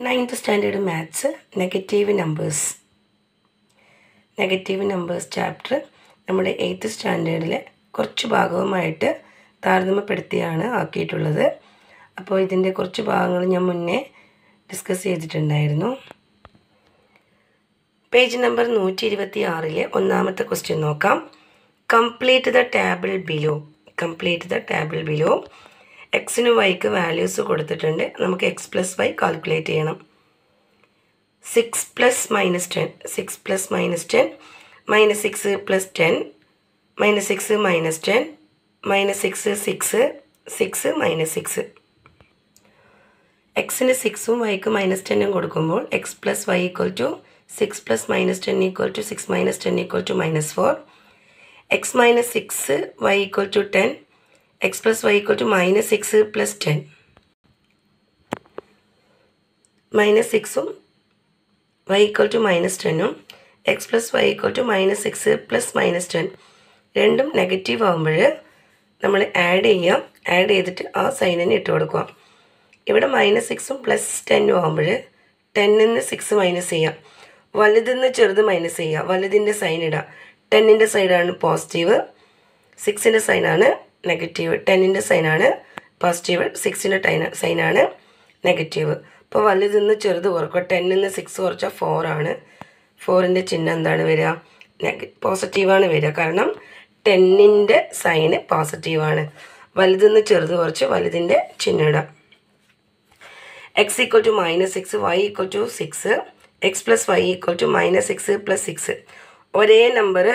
Ninth standard maths negative numbers negative numbers chapter നമ്മുടെ eighth സ്റ്റാൻഡേർഡിലെ കുറച്ച് ഭാഗവുമായിട്ട് താരതമ്യപ്പെടുത്തിയാണ് ആക്കിയിട്ടുള്ളത്. അപ്പോൾ ഇതിന്റെ കുറച്ച് ഭാഗങ്ങൾ ഞാൻ മുന്നേ ഡിസ്കസ് ചെയ്തിട്ടുണ്ടായിരുന്നു. പേജ് നമ്പർ നൂറ്റി ഇരുപത്തി ആറിലെ ഒന്നാമത്തെ ക്വസ്റ്റ്യൻ നോക്കാം. Complete the table below complete the table below എക്സിനും വൈക്ക് വാല്യൂസ് കൊടുത്തിട്ടുണ്ട്. നമുക്ക് എക്സ് പ്ലസ് വൈ കാൽക്കുലേറ്റ് ചെയ്യണം. Six plus minus ten six plus minus ten minus six plus ten minus six minus ten minus six six six minus six എക്സിന് സിക്സും വൈക്ക് minus ടെന്നും കൊടുക്കുമ്പോൾ X plus Y equal to six plus minus ten equal to six minus ten equal to minus four X minus six Y equal to ten X plus Y equal to minus six plus ten minus സിക്സും Y equal to minus ടെന്നും X plus Y equal to minus six plus minus ten രണ്ടും negative ആകുമ്പോൾ നമ്മൾ add ചെയ്യാം. Add ചെയ്തിട്ട് ആ സൈനിന് ഇട്ട് കൊടുക്കുക. ഇവിടെ മൈനസ് സിക്സും പ്ലസ് ടെന്നും ആകുമ്പോൾ ടെന്നിൽ നിന്ന് സിക്സ് മൈനസ് ചെയ്യാം. വലുതിൽ നിന്ന് ചെറുത് മൈനസ് ചെയ്യുക വലുതിന്റെ സൈൻ ഇടുക ടെന്നിന്റെ സൈഡാണ് പോസിറ്റീവ് സിക്സിന്റെ സൈനാണ് നെഗറ്റീവ് ടെന്നിന്റെ സൈനാണ് പോസിറ്റീവ് സിക്സിന്റെ ടൈന സൈനാണ് നെഗറ്റീവ് അപ്പോൾ വലുതിൽ നിന്ന് ചെറുത് കുറക്കുക. ടെന്നിൽ നിന്ന് സിക്സ് കുറച്ചാൽ ഫോറാണ് ഫോറിന്റെ ചിഹ്നം എന്താണ് വരിക? നെഗ പോസിറ്റീവാണ് വരിക. കാരണം ടെന്നിന്റെ സൈന് പോസിറ്റീവാണ് വലുതിൽ നിന്ന് ചെറുത് കുറച്ച് വലുതിന്റെ ചിഹ്നം ഇടാം. X equal to minus six Y equal to six X plus Y equal to minus six plus six ഒരേ നമ്പർ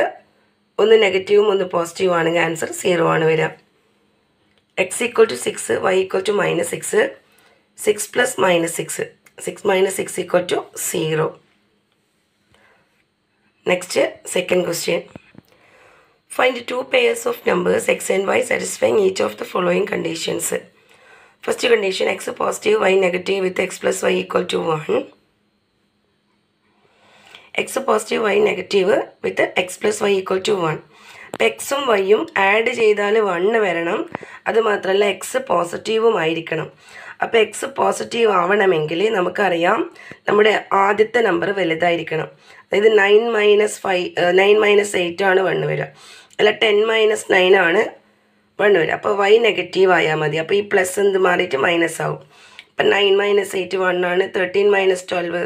ഒന്ന് നെഗറ്റീവും ഒന്ന് പോസിറ്റീവും ആണെങ്കിൽ ആൻസർ സീറോ ആണ് വരിക. X equal to six Y equal to minus six six plus minus six six minus six equal to zero next second question find two pairs of numbers X and Y satisfying each of the following conditions first condition X positive Y negative with X plus Y equal to one X positive Y negative with X plus Y equal to one അപ്പോൾ എക്സും വൈയും add ചെയ്താൽ one വരണം. അതുമാത്രമല്ല X പോസിറ്റീവും ആയിരിക്കണം. അപ്പോൾ X positive ആവണമെങ്കിൽ നമുക്കറിയാം നമ്മുടെ ആദ്യത്തെ നമ്പർ വലുതായിരിക്കണം. അതായത് nine minus five nine minus eight ആണ് വണ്ണ് വരിക. അല്ല ടെൻ മൈനസ് നയൻ ആണ് വണ്ണ് വരിക. അപ്പോൾ വൈ നെഗറ്റീവ് ആയാൽ മതി. അപ്പോൾ ഈ പ്ലസ് എന്ത് മാറിയിട്ട് മൈനസ് ആവും. അപ്പം നയൻ മൈനസ് എയ്റ്റ് വൺ ആണ് തേർട്ടീൻ മൈനസ് ട്വൽവ്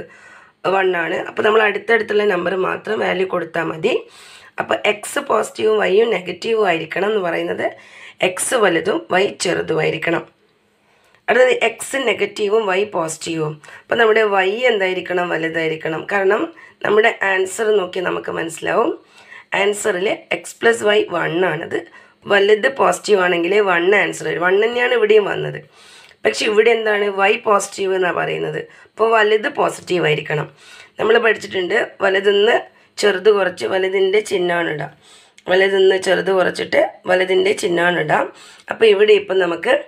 വൺ ആണ്. അപ്പോൾ നമ്മൾ അടുത്തടുത്തുള്ള നമ്പർ മാത്രം വാല്യൂ കൊടുത്താൽ മതി. അപ്പോൾ എക്സ് പോസിറ്റീവും വൈയും നെഗറ്റീവും ആയിരിക്കണം എന്ന് പറയുന്നത്. എക്സ് വലുതും വൈ ചെറുതുമായിരിക്കണം അടുത്തത് എക്സ് നെഗറ്റീവും വൈ പോസിറ്റീവും അപ്പോൾ നമ്മുടെ വൈ എന്തായിരിക്കണം? വലുതായിരിക്കണം. കാരണം നമ്മുടെ ആൻസർ നോക്കി നമുക്ക് മനസ്സിലാവും. ആൻസറിൽ എക്സ് പ്ലസ് വൈ വൺ ആണത്. വലുത് പോസിറ്റീവ് ആണെങ്കിൽ വൺ ആൻസർ വൺ തന്നെയാണ് ഇവിടെയും വന്നത്. പക്ഷെ ഇവിടെ എന്താണ്? വൈ പോസിറ്റീവ് എന്നാണ് പറയുന്നത്. അപ്പോൾ വലുത് പോസിറ്റീവ് ആയിരിക്കണം. നമ്മൾ പഠിച്ചിട്ടുണ്ട് വലുതെന്ന് ചെറുത് കുറച്ച് വലുതിന്റെ ചിഹ്നമാണ് ഇടാം. വലുതെന്ന് ചെറുത് കുറച്ചിട്ട് വലുതിന്റെ ചിഹ്നമാണ് ഇടാം. അപ്പോൾ ഇവിടെ ഇപ്പം നമുക്ക്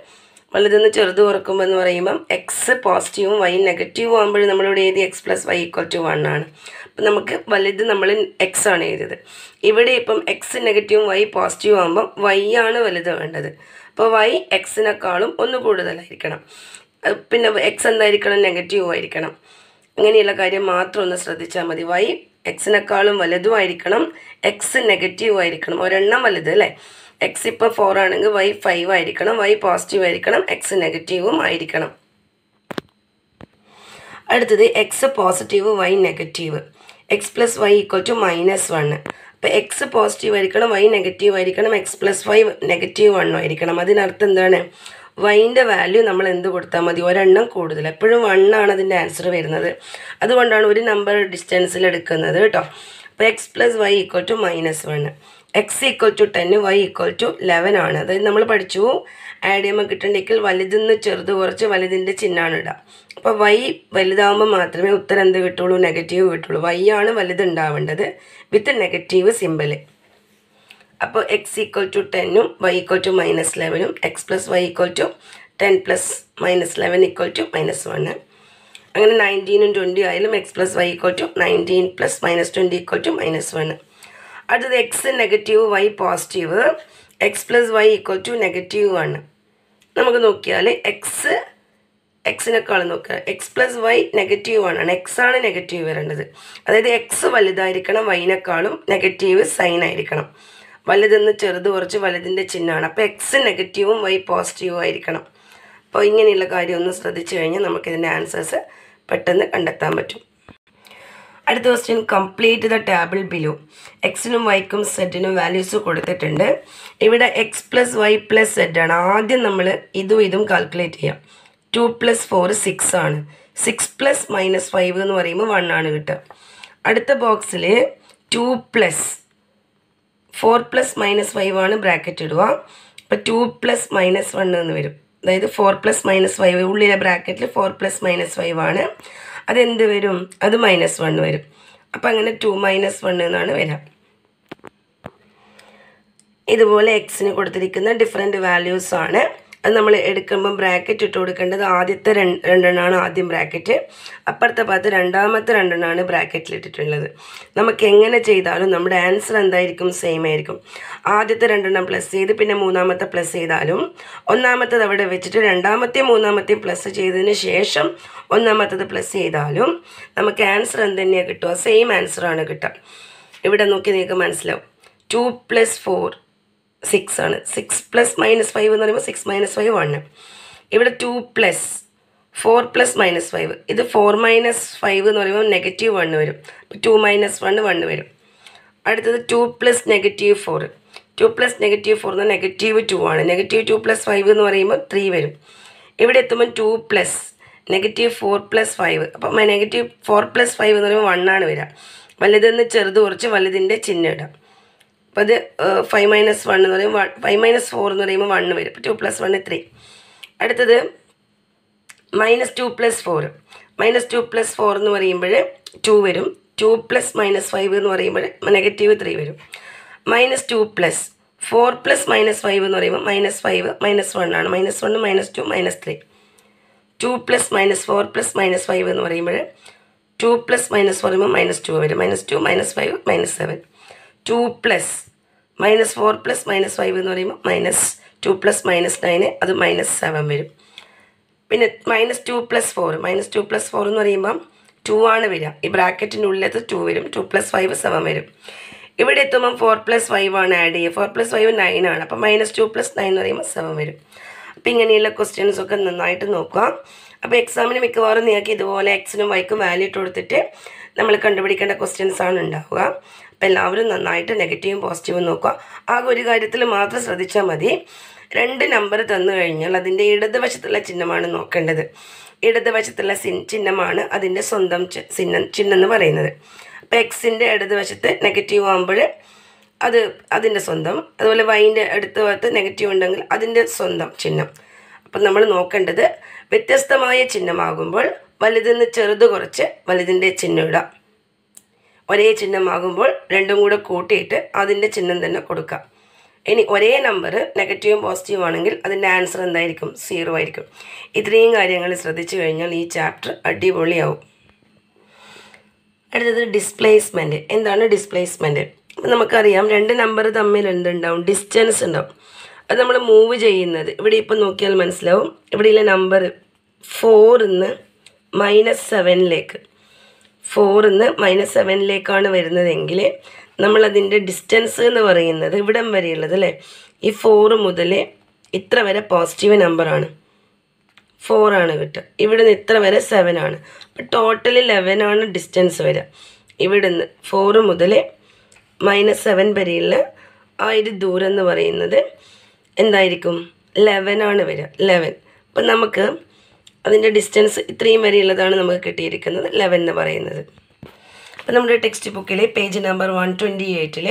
വലുതെന്ന് ചെറുത് കുറക്കുമ്പോൾ എന്ന് പറയുമ്പം എക്സ് പോസിറ്റീവും വൈ നെഗറ്റീവും ആകുമ്പോൾ നമ്മളിവിടെ എഴുതി X plus Y equal to one ആണ്. അപ്പം നമുക്ക് വലുത് നമ്മൾ എക്സ് ആണ് എഴുതിയത്. ഇവിടെ ഇപ്പം എക്സ് നെഗറ്റീവും വൈ പോസിറ്റീവ് ആകുമ്പം വൈ ആണ് വലുത് വേണ്ടത്. അപ്പോൾ വൈ എക്സിനേക്കാളും ഒന്ന് കൂടുതലായിരിക്കണം. പിന്നെ എക്സ് എന്തായിരിക്കണം? നെഗറ്റീവ് ആയിരിക്കണം. അങ്ങനെയുള്ള കാര്യം മാത്രം ഒന്ന് ശ്രദ്ധിച്ചാൽ മതി. വൈ എക്സിനേക്കാളും വലുതും ആയിരിക്കണം എക്സ് നെഗറ്റീവ് ആയിരിക്കണം. ഒരെണ്ണം വലുത് അല്ലേ? എക്സ് ഇപ്പോൾ ഫോർ ആണെങ്കിൽ വൈ ഫൈവ് ആയിരിക്കണം. വൈ പോസിറ്റീവ് ആയിരിക്കണം. എക്സ് നെഗറ്റീവും ആയിരിക്കണം. അടുത്തത് X positive Y negative X plus Y equal to minus one അപ്പോൾ എക്സ് പോസിറ്റീവ് ആയിരിക്കണം വൈ നെഗറ്റീവ് ആയിരിക്കണം എക്സ് പ്ലസ് വൈ നെഗറ്റീവ് വണ്ണും ആയിരിക്കണം. അതിനർത്ഥം എന്താണ്? വൈന്റെ വാല്യൂ നമ്മൾ എന്ത് കൊടുത്താൽ മതി? ഒരെണ്ണം കൂടുതൽ. എപ്പോഴും വണ്ണാണ് അതിന്റെ ആൻസർ വരുന്നത്. അതുകൊണ്ടാണ് ഒരു നമ്പർ ഡിസ്റ്റൻസിൽ എടുക്കുന്നത് കേട്ടോ. അപ്പോൾ X plus Y equal to minus one X equal to ten Y equal to eleven ആണ്. അതായത് നമ്മൾ പഠിച്ചു. ആഡ് ചെയ്യുമ്പോൾ കിട്ടണമെങ്കിൽ നിന്ന് ചെറുത് കുറച്ച് വലുതിന്റെ ചിഹ്നമാണ് ഇടുക. അപ്പോൾ വൈ വലുതാവുമ്പോൾ മാത്രമേ ഉത്തരം എന്ത് കിട്ടുള്ളൂ? നെഗറ്റീവ് കിട്ടുള്ളൂ. വൈ ആണ് വലുതുണ്ടാവേണ്ടത്. വിത്ത് നെഗറ്റീവ് സിമ്പിൾ അപ്പോൾ എക്സ് ഈക്വൽ ടു ടെന്നും Y equal to minus ലെവനും X plus Y equal to ten plus minus eleven equal to minus one അങ്ങനെ നയന്റീനും ട്വന്റി ആയാലും X plus Y equal to nineteen plus minus twenty equal to minus one അടുത്തത് X negative Y positive X plus Y equal to negative ആണ് നമുക്ക് നോക്കിയാൽ X എക്സിനേക്കാളും നോക്കുക. X plus Y negative ആണ്. എക്സ് ആണ് നെഗറ്റീവ് വരേണ്ടത്. അതായത് എക്സ് വലുതായിരിക്കണം വൈനേക്കാളും നെഗറ്റീവ് സൈൻ ആയിരിക്കണം. വലുതെന്ന് ചെറുത് കുറച്ച് വലുതിന്റെ ചിഹ്നമാണ്. അപ്പോൾ എക്സ് നെഗറ്റീവും വൈ പോസിറ്റീവും ആയിരിക്കണം. അപ്പോൾ ഇങ്ങനെയുള്ള കാര്യം ഒന്ന് ശ്രദ്ധിച്ചു കഴിഞ്ഞാൽ നമുക്കിതിന്റെ ആൻസേഴ്സ് പെട്ടെന്ന് കണ്ടെത്താൻ പറ്റും. അടുത്ത question complete the table below എക്സിനും വൈക്കും സെറ്റിനും വാല്യൂസ് കൊടുത്തിട്ടുണ്ട്. ഇവിടെ X plus Y plus Z ആണ്. ആദ്യം നമ്മൾ ഇതും ഇതും കാൽക്കുലേറ്റ് ചെയ്യാം. ടു പ്ലസ് ഫോർ സിക്സ് ആണ്. സിക്സ് പ്ലസ് മൈനസ് ഫൈവ് എന്ന് പറയുമ്പോൾ വൺ ആണ് കിട്ടുക അടുത്ത ബോക്സിൽ two plus four plus minus five ആണ് ബ്രാക്കറ്റ് ഇടുക. അപ്പോൾ ടു പ്ലസ് മൈനസ് വൺ എന്ന് വരും. അതായത് ഫോർ പ്ലസ് മൈനസ് ഫൈവ് ഉള്ളിലെ ബ്രാക്കറ്റിൽ ഫോർ പ്ലസ് മൈനസ് ഫൈവ് ആണ്. അതെന്ത് വരും? അത് മൈനസ് വൺ വരും. അപ്പം അങ്ങനെ ടു മൈനസ് വൺ എന്നാണ് വരിക. ഇതുപോലെ എക്സിന് കൊടുത്തിരിക്കുന്ന ഡിഫറെന്റ് വാല്യൂസാണ് അത് നമ്മൾ എടുക്കുമ്പം ബ്രാക്കറ്റ് ഇട്ട് കൊടുക്കേണ്ടത് ആദ്യത്തെ രണ്ട് രണ്ടെണ്ണമാണ് ആദ്യം ബ്രാക്കറ്റ്. അപ്പുറത്തെ ഭാഗത്ത് രണ്ടാമത്തെ രണ്ടെണ്ണമാണ് ബ്രാക്കറ്റിൽ ഇട്ടിട്ടുള്ളത്. നമുക്ക് എങ്ങനെ ചെയ്താലും നമ്മുടെ ആൻസർ എന്തായിരിക്കും? സെയിം ആയിരിക്കും. ആദ്യത്തെ രണ്ടെണ്ണം പ്ലസ് ചെയ്ത് പിന്നെ മൂന്നാമത്തെ പ്ലസ് ചെയ്താലും ഒന്നാമത്തത് അവിടെ വെച്ചിട്ട് രണ്ടാമത്തെയും മൂന്നാമത്തെയും പ്ലസ് ചെയ്തതിന് ശേഷം ഒന്നാമത്തത് പ്ലസ് ചെയ്താലും നമുക്ക് ആൻസർ എന്ത് തന്നെയാണ് കിട്ടുക? സെയിം ആൻസറാണ് കിട്ടുക. ഇവിടെ നോക്കി നിങ്ങൾക്ക് മനസ്സിലാവും. ടു പ്ലസ് ഫോർ സിക്സ് ആണ്. സിക്സ് പ്ലസ് മൈനസ് ഫൈവ് എന്ന് പറയുമ്പോൾ സിക്സ് മൈനസ് ഫൈവ് വൺ ഇവിടെ two plus four plus minus five ഇത് ഫോർ മൈനസ് ഫൈവ് എന്ന് പറയുമ്പോൾ നെഗറ്റീവ് വണ്ണ് വരും. അപ്പോൾ ടു മൈനസ് വൺ വണ്ണ് വരും. അടുത്തത് two plus negative four two plus negative four എന്ന് നെഗറ്റീവ് ടു ആണ്. നെഗറ്റീവ് ടു പ്ലസ് ഫൈവ് എന്ന് പറയുമ്പോൾ ത്രീ വരും. ഇവിടെ എത്തുമ്പോൾ two plus negative four plus five അപ്പം നെഗറ്റീവ് ഫോർ പ്ലസ് ഫൈവ് എന്ന് പറയുമ്പോൾ വണ്ണാണ് ആണ് വരിക വലുതെന്ന് ചെറുത് കുറച്ച് വലുതിന്റെ ചിഹ്നം ഇടാം. അപ്പോൾ അത് ഫൈവ് മൈനസ് വൺ എന്ന് പറയുമ്പോൾ ഫൈവ് മൈനസ് ഫോർ എന്ന് പറയുമ്പോൾ വണ്ണ് വരും. ടു പ്ലസ് വൺ ത്രീ അടുത്തത് minus two plus four minus two plus four എന്ന് പറയുമ്പോൾ ടു വരും. ടു പ്ലസ് മൈനസ് ഫൈവ് എന്ന് പറയുമ്പോൾ നെഗറ്റീവ് ത്രീ വരും. Minus two plus four plus minus five എന്ന് പറയുമ്പോൾ മൈനസ് ഫൈവ് മൈനസ് വൺ ആണ്. Minus one minus two minus three two plus minus four plus minus five എന്ന് പറയുമ്പോൾ two plus minus four പറയുമ്പോൾ minus two വരും. Minus two minus five minus seven two plus. Minus four plus minus five എന്ന് പറയുമ്പോൾ minus two plus minus nine അത് minus seven വരും. പിന്നെ minus two plus four. Minus two plus four എന്ന് പറയുമ്പം two ആണ് വരിക. ഈ ബ്രാക്കറ്റിന്റെ ഉള്ളിലത്ത് ടു വരും. ടു പ്ലസ് ഫൈവ് സെവൻ വരും. ഇവിടെ എത്തുമ്പം ഫോർ പ്ലസ് ഫൈവ് ആണ് ആഡ് ചെയ്യുക. ഫോർ പ്ലസ് ഫൈവ് നയൻ ആണ്. അപ്പം മൈനസ് ടു പ്ലസ് നയൻ എന്ന് പറയുമ്പോൾ സെവൻ വരും. അപ്പം ഇങ്ങനെയുള്ള ക്വസ്റ്റ്യൻസ് ഒക്കെ നന്നായിട്ട് നോക്കുക. അപ്പോൾ എക്സാമിന് മിക്കവാറും നിങ്ങൾക്ക് ഇതുപോലെ എക്സിനും വൈക്കും വാല്യൂ ഇട്ട് കൊടുത്തിട്ട് നമ്മൾ കണ്ടുപിടിക്കേണ്ട ക്വസ്റ്റ്യൻസാണ് ഉണ്ടാവുക. അപ്പോൾ എല്ലാവരും നന്നായിട്ട് നെഗറ്റീവും പോസിറ്റീവും നോക്കുക. ആകെ ഒരു കാര്യത്തിൽ മാത്രം ശ്രദ്ധിച്ചാൽ മതി. രണ്ട് നമ്പർ തന്നു കഴിഞ്ഞാൽ അതിന്റെ ഇടതുവശത്തുള്ള ചിഹ്നമാണ് നോക്കേണ്ടത്. ഇടതുവശത്തുള്ള സിൻ ചിഹ്നമാണ് അതിന്റെ സ്വന്തം ചിഹ്നം ചിഹ്നം എന്ന് പറയുന്നത്. അപ്പോൾ എക്സിന്റെ ഇടതുവശത്ത് നെഗറ്റീവ് ആകുമ്പോൾ അത് അതിന്റെ സ്വന്തം. അതുപോലെ വൈന്റെ അടുത്ത ഭാഗത്ത് നെഗറ്റീവ് ഉണ്ടെങ്കിൽ അതിന്റെ സ്വന്തം ചിഹ്നം. അപ്പം നമ്മൾ നോക്കേണ്ടത് വ്യത്യസ്തമായ ചിഹ്നമാകുമ്പോൾ വലുതെന്ന് ചെറുത് കുറച്ച് വലുതിന്റെ ചിഹ്നം ഇടാം ഒരേ ചിഹ്നമാകുമ്പോൾ രണ്ടും കൂടെ കൂട്ടിയിട്ട് അതിന്റെ ചിഹ്നം തന്നെ കൊടുക്കുക. ഇനി ഒരേ നമ്പർ നെഗറ്റീവും പോസിറ്റീവും ആണെങ്കിൽ അതിന്റെ ആൻസർ എന്തായിരിക്കും? സീറോ ആയിരിക്കും. ഇത്രയും കാര്യങ്ങൾ ശ്രദ്ധിച്ചു കഴിഞ്ഞാൽ ഈ ചാപ്റ്റർ അടിപൊളിയാവും. അടുത്തത് ഡിസ്പ്ലേസ്മെന്റ് എന്താണ് ഡിസ്പ്ലേസ്മെന്റ് നമുക്കറിയാം രണ്ട് നമ്പർ തമ്മിൽ എന്തുണ്ടാവും? ഡിസ്റ്റൻസ് ഉണ്ടാവും. അത് നമ്മൾ മൂവ് ചെയ്യുന്നത്. ഇവിടെ ഇപ്പം നോക്കിയാൽ മനസ്സിലാവും. ഇവിടെയുള്ള നമ്പർ ഫോറിന്ന് മൈനസ് സെവനിലേക്ക് ഫോറിന്ന് മൈനസ് സെവനിലേക്കാണ് വരുന്നതെങ്കിൽ നമ്മളതിന്റെ ഡിസ്റ്റൻസ് എന്ന് പറയുന്നത് ഇവിടം വരെയുള്ളത് അല്ലേ? ഈ ഫോറ് മുതൽ ഇത്ര വരെ പോസിറ്റീവ് നമ്പറാണ് ഫോർ ആണ് കിട്ടുക ഇവിടെ നിന്ന് ഇത്ര വരെ സെവൻ ആണ്. അപ്പം ടോട്ടൽ ലെവൻ ആണ് ഡിസ്റ്റൻസ് വരിക. ഇവിടുന്ന് ഫോറ് മുതൽ മൈനസ് സെവൻ വരെയുള്ള ആ ഒരു ദൂരം എന്ന് പറയുന്നത് എന്തായിരിക്കും? ലെവൻ ആണ് വരിക. ലെവൻ അപ്പം നമുക്ക് അതിന്റെ ഡിസ്റ്റൻസ് ഇത്രയും വരെയുള്ളതാണ് നമുക്ക് കിട്ടിയിരിക്കുന്നത് ലെവൻ എന്ന് പറയുന്നത്. അപ്പം നമ്മുടെ ടെക്സ്റ്റ് ബുക്കിലെ പേജ് നമ്പർ വൺ ട്വന്റി എയ്റ്റിൽ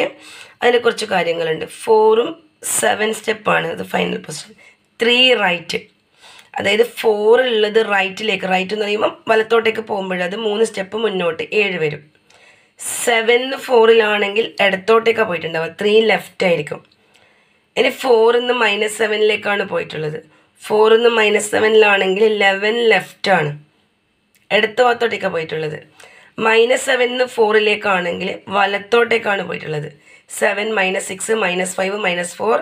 അതിന്റെ കുറച്ച് കാര്യങ്ങളുണ്ട്. ഫോറും സെവൻ സ്റ്റെപ്പാണ് അത് ഫൈനൽ പൊസിഷൻ ത്രീ റൈറ്റ് അതായത് ഫോർ ഉള്ളത് റൈറ്റിലേക്ക് റൈറ്റ് എന്ന് പറയുമ്പോൾ വലത്തോട്ടേക്ക് പോകുമ്പോൾ അത് മൂന്ന് സ്റ്റെപ്പ് മുന്നോട്ട് ഏഴ് വരും. സെവൻ ഫോറിലാണെങ്കിൽ ഇടത്തോട്ടേക്കാണ് പോയിട്ടുണ്ടാവുക. ത്രീ ലെഫ്റ്റ് ആയിരിക്കും. ഇനി ഫോറിൽ നിന്ന് മൈനസ് സെവനിലേക്കാണ് പോയിട്ടുള്ളത്. ഫോറിൽ നിന്ന് മൈനസ് സെവനിലാണെങ്കിൽ ലെവൻ ലെഫ്റ്റ് ആണ്. ഇടത്ത് ഭാഗത്തോട്ടേക്കാണ് പോയിട്ടുള്ളത്. മൈനസ് സെവനിന്ന് ഫോറിലേക്കാണെങ്കിൽ വലത്തോട്ടേക്കാണ് പോയിട്ടുള്ളത്. Seven minus six minus five minus four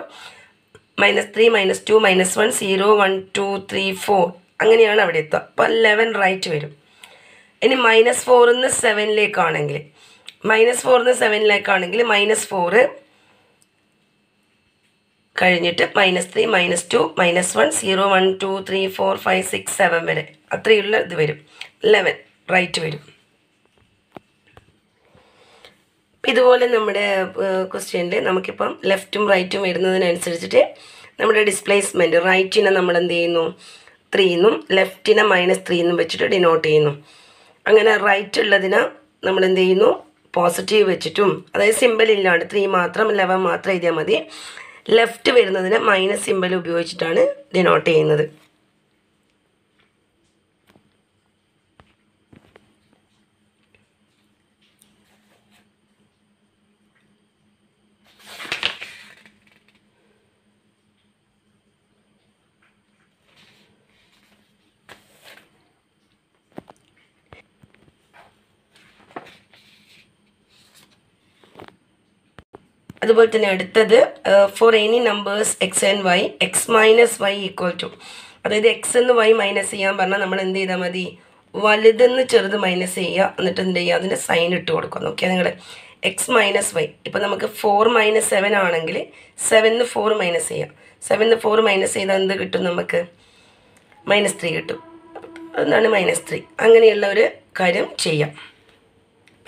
minus three minus two minus one zero one two three four അങ്ങനെയാണ് അവിടെ എത്തുക. അപ്പോൾ ലെവൻ റൈറ്റ് വരും. ഇനി മൈനസ് ഫോറിൽ നിന്ന് സെവനിലേക്കാണെങ്കിൽ മൈനസ് ഫോറിൽ നിന്ന് സെവനിലേക്കാണെങ്കിൽ മൈനസ് ഫോറ് കഴിഞ്ഞിട്ട് minus three minus two minus one zero one two three four five six seven വരെ. അത്രയുള്ള ഇത് വരും. ലെവൻ റൈറ്റ് വരും. ഇതുപോലെ നമ്മുടെ ക്വസ്റ്റ്യനിൽ നമുക്കിപ്പം ലെഫ്റ്റും റൈറ്റും വരുന്നതിനനുസരിച്ചിട്ട് നമ്മുടെ ഡിസ്പ്ലേസ്മെന്റ് റൈറ്റിനെ നമ്മൾ എന്ത് ചെയ്യുന്നു? ത്രീ എന്നും ലെഫ്റ്റിനെ മൈനസ് ത്രീ എന്നും വെച്ചിട്ട് ഡിനോട്ട് ചെയ്യുന്നു. അങ്ങനെ റൈറ്റ് ഉള്ളതിന് നമ്മൾ എന്ത് ചെയ്യുന്നു? പോസിറ്റീവ് വെച്ചിട്ടും അതായത് സിമ്പിൾ ഇല്ലാണ്ട് ത്രീ മാത്രം ലെവൻ മാത്രം എഴുതിയാൽ മതി. ലെഫ്റ്റ് വരുന്നതിന് മൈനസ് സിമ്പിൾ ഉപയോഗിച്ചിട്ടാണ് ഡിനോട്ട് ചെയ്യുന്നത്. അതുപോലെ തന്നെ അടുത്തത് for any numbers x and y x minus y equal to അതായത് എക്സ് എന്ന് വൈ മൈനസ് ചെയ്യാൻ പറഞ്ഞാൽ നമ്മൾ എന്ത് ചെയ്താൽ മതി? വലുതെന്ന് ചെറുത് മൈനസ് ചെയ്യുക. എന്നിട്ട് എന്ത് ചെയ്യുക? അതിന്റെ സൈൻ ഇട്ട് കൊടുക്കുക നോക്കിയാൽ നിങ്ങൾ എക്സ് മൈനസ് വൈ ഇപ്പം നമുക്ക് ഫോർ മൈനസ് സെവൻ ആണെങ്കിൽ സെവനിന്ന് ഫോർ മൈനസ് ചെയ്യാം. സെവനിന്ന് ഫോർ മൈനസ് ചെയ്താൽ എന്ത് കിട്ടും നമുക്ക്? മൈനസ് ത്രീ കിട്ടും. എന്താണ് മൈനസ് ത്രീ അങ്ങനെയുള്ള ഒരു കാര്യം ചെയ്യാം.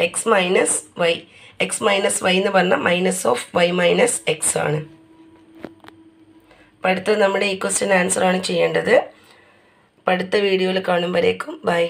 X minus y x minus y എന്ന് പറഞ്ഞാൽ minus of y minus x ആണ്. അപ്പം അടുത്തത് നമ്മുടെ ഈ ക്വസ്റ്റ്യൻ ആൻസർ ആണ് ചെയ്യേണ്ടത്. അപ്പം അടുത്ത വീഡിയോയിൽ കാണുമ്പോഴേക്കും ബൈ